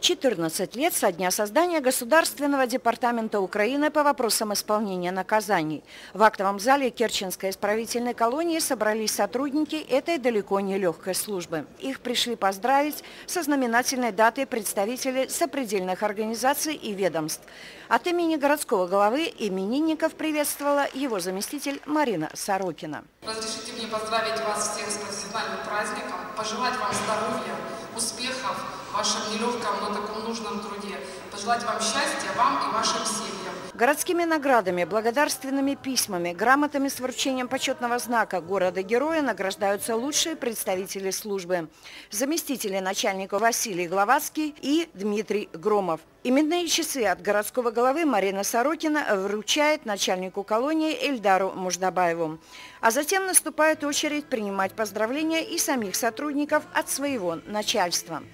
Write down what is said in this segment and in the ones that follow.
14 лет со дня создания Государственного департамента Украины по вопросам исполнения наказаний. В актовом зале Керченской исправительной колонии собрались сотрудники этой далеко не легкой службы. Их пришли поздравить со знаменательной датой представители сопредельных организаций и ведомств. От имени городского главы именинников приветствовала его заместитель Марина Сорокина. Разрешите мне поздравить вас всех с профессиональным праздником, пожелать вам здоровья, успехов вашем нелегком, но таком нужном труде. Пожелать вам счастья, вам и вашим семьям. Городскими наградами, благодарственными письмами, грамотами с вручением почетного знака города-героя награждаются лучшие представители службы. Заместители начальника Василий Гловацкий и Дмитрий Громов. Именные часы от городского головы Марина Сорокина вручает начальнику колонии Эльдару Муждабаеву. А затем наступает очередь принимать поздравления и самих сотрудников от своего начальства.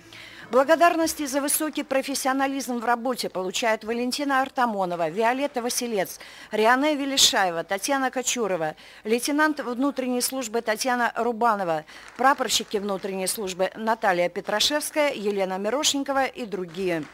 Благодарности за высокий профессионализм в работе получают Валентина Артамонова, Виолетта Василец, Риане Велишаева, Татьяна Кочурова, лейтенант внутренней службы Татьяна Рубанова, прапорщики внутренней службы Наталья Петрашевская, Елена Мирошникова и другие.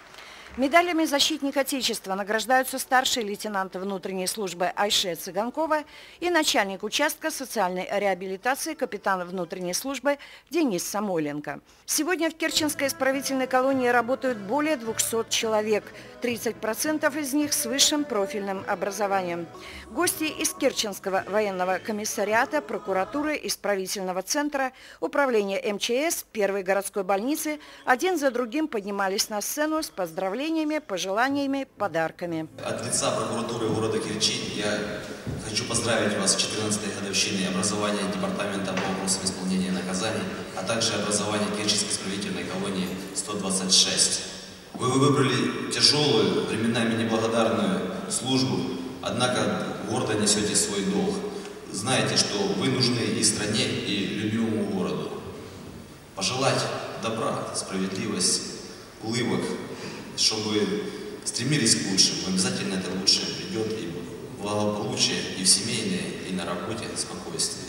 Медалями «Защитник Отечества» награждаются старший лейтенант внутренней службы Айше Цыганкова и начальник участка социальной реабилитации капитан внутренней службы Денис Самойленко. Сегодня в Керченской исправительной колонии работают более 200 человек, 30% из них с высшим профильным образованием. Гости из Керченского военного комиссариата, прокуратуры, исправительного центра, управления МЧС, первой городской больницы один за другим поднимались на сцену с поздравлениями поздравлениями, пожеланиями, подарками. От лица прокуратуры города Керчи я хочу поздравить вас с 14-й годовщиной образования Департамента по вопросам исполнения наказаний, а также образования Керченской исправительной колонии 126. Вы выбрали тяжелую, временами неблагодарную службу, однако гордо несете свой долг. Знаете, что вы нужны и стране, и любимому городу. Пожелать добра, справедливости, улыбок, чтобы стремились к лучшему. Обязательно это лучшее придет и благополучие и в семейной, и на работе, спокойствие.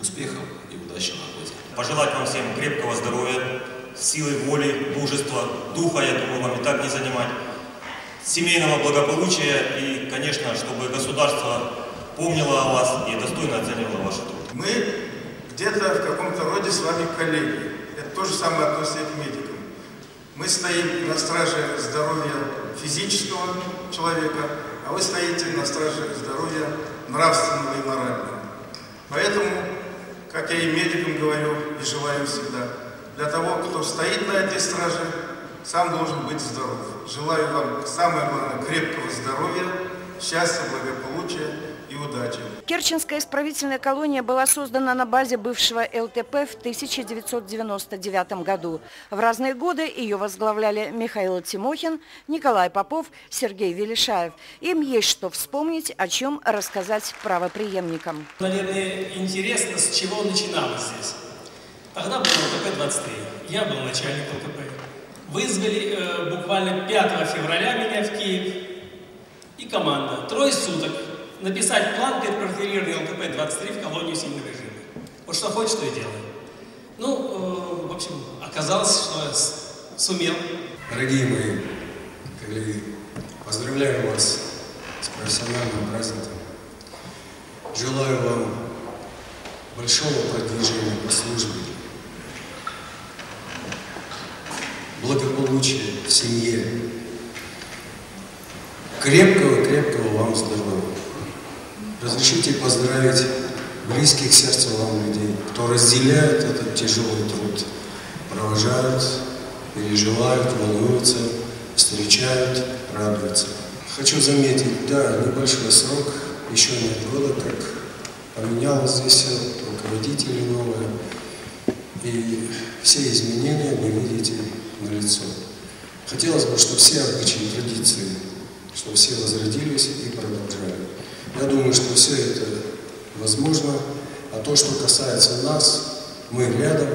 Успехов и удачи на работе. Пожелать вам всем крепкого здоровья, силы воли, мужества, духа, я думаю, вам и так не занимать, семейного благополучия и, конечно, чтобы государство помнило о вас и достойно оценивало ваш труд. Мы где-то в каком-то роде с вами коллеги. Это то же самое относится к медикам. Мы стоим на страже здоровья физического человека, а вы стоите на страже здоровья нравственного и морального. Поэтому, как я и медикам говорю и желаю всегда, для того, кто стоит на этой страже, сам должен быть здоров. Желаю вам, самое главное, крепкого здоровья, счастья, благополучия и удачи. Керченская исправительная колония была создана на базе бывшего ЛТП в 1999 году. В разные годы ее возглавляли Михаил Тимохин, Николай Попов, Сергей Велишаев. Им есть что вспомнить, о чем рассказать правоприемникам. Наверное, интересно, с чего начиналось здесь. Тогда был ЛТП-23. Я был начальник ЛТП. Вызвали э, буквально 5 февраля меня в Киев. И команда. Трое суток написать план перепрофилирования ЛКП-23 в колонию сильного режима. Вот что хочет, что и делает. Ну, э, в общем, оказалось, что я сумел. Дорогие мои коллеги, поздравляю вас с профессиональным праздником. Желаю вам большого продвижения по службе, благополучия в семье, крепкого-крепкого вам здоровья. Разрешите поздравить близких сердцу вам людей, кто разделяет этот тяжелый труд, провожают, переживают, волнуются, встречают, радуются. Хочу заметить, да, небольшой срок, еще нет года, как поменялось здесь руководители новые, и все изменения вы видите на лицо. Хотелось бы, чтобы все обычные традиции, чтобы все возродились и продолжали. Я думаю, что все это возможно, а то, что касается нас, мы рядом,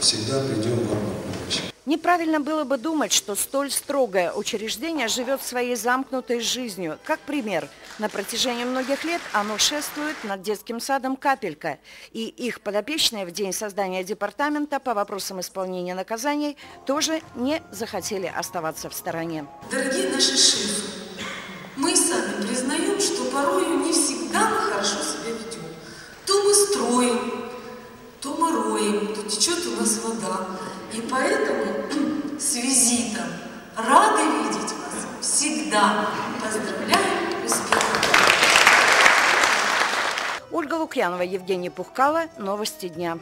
всегда придем вам на помощь. Неправильно было бы думать, что столь строгое учреждение живет своей замкнутой жизнью. Как пример, на протяжении многих лет оно шествует над детским садом «Капелька», и их подопечные в день создания департамента по вопросам исполнения наказаний тоже не захотели оставаться в стороне. Дорогие наши шефы, мы сами признаем, что порою не всегда мы хорошо себя ведем. То мы строим, то мы роем, то течет у нас вода. И поэтому с визитом рады видеть вас всегда. Поздравляю, успехов! Ольга Лукьянова, Евгений Пухкало. Новости дня.